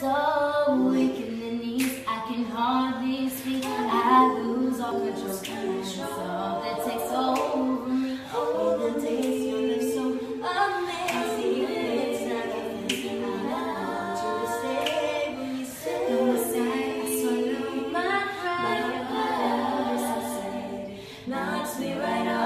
so weak in the knees, I can hardly speak. I lose all control, and all that takes over me. In the days you live so amazing, it's not convincing. I want you to stay, but me. On the side, I swallow my pride, my love is insane. Knocks me right off.